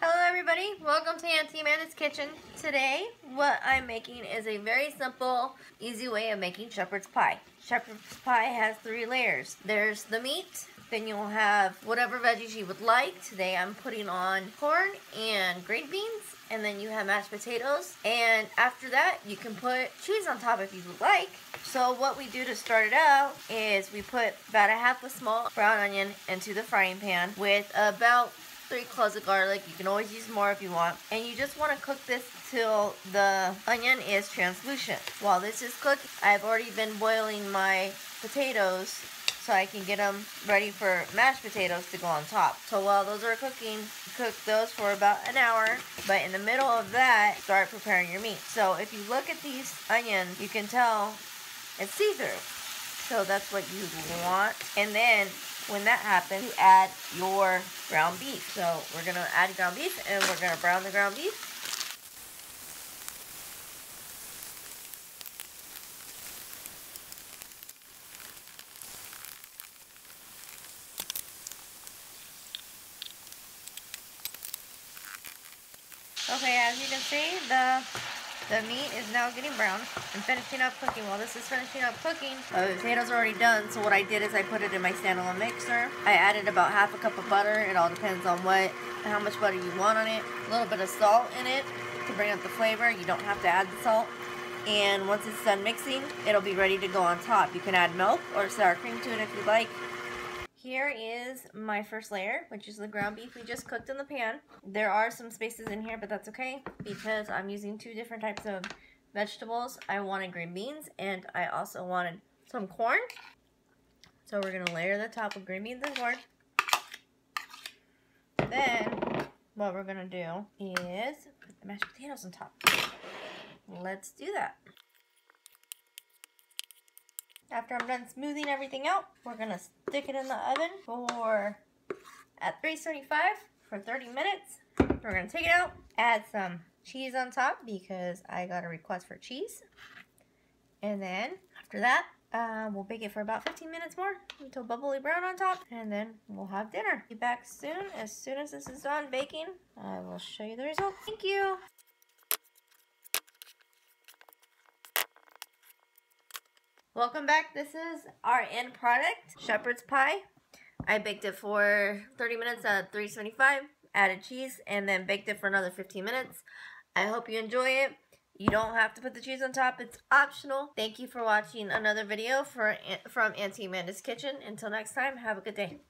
Hello everybody, welcome to Auntie Amanda's Kitchen. Today, what I'm making is a very simple, easy way of making shepherd's pie. Shepherd's pie has three layers. There's the meat, then you'll have whatever veggies you would like. Today I'm putting on corn and green beans, and then you have mashed potatoes. And after that, you can put cheese on top if you would like. So what we do to start it out is we put about a half a small brown onion into the frying pan with about three cloves of garlic. You can always use more if you want. And you just want to cook this till the onion is translucent. While this is cooked, I've already been boiling my potatoes so I can get them ready for mashed potatoes to go on top. So while those are cooking, cook those for about an hour. But in the middle of that, start preparing your meat. So if you look at these onions, you can tell it's see-through. So that's what you want. And then when that happens, you add your ground beef. So we're going to add ground beef and we're going to brown the ground beef. Okay, as you can see, the the meat is now getting brown and finishing up cooking. While this is finishing up cooking, the potatoes are already done. So what I did is I put it in my standalone mixer. I added about half a cup of butter. It all depends on what, how much butter you want on it. A little bit of salt in it to bring up the flavor. You don't have to add the salt. And once it's done mixing, it'll be ready to go on top. You can add milk or sour cream to it if you'd like. Here is my first layer, which is the ground beef we just cooked in the pan. There are some spaces in here, but that's okay because I'm using two different types of vegetables. I wanted green beans and I also wanted some corn. So we're to layer the top with green beans and corn. Then what we're to do is put the mashed potatoes on top. Let's do that. After I'm done smoothing everything out, we're to stick it in the oven for at 375 for 30 minutes. We're to take it out, add some cheese on top because I got a request for cheese. And then after that, uh, we'll bake it for about 15 minutes more until bubbly brown on top. And then we'll have dinner. Be back soon. As soon as this is done baking, I will show you the result. Thank you. Welcome back. This is our end product, shepherd's pie. I baked it for 30 minutes at 375, added cheese, and then baked it for another 15 minutes. I hope you enjoy it. You don't have to put the cheese on top. It's optional. Thank you for watching another video for from Auntie Amanda's Kitchen. Until next time, have a good day.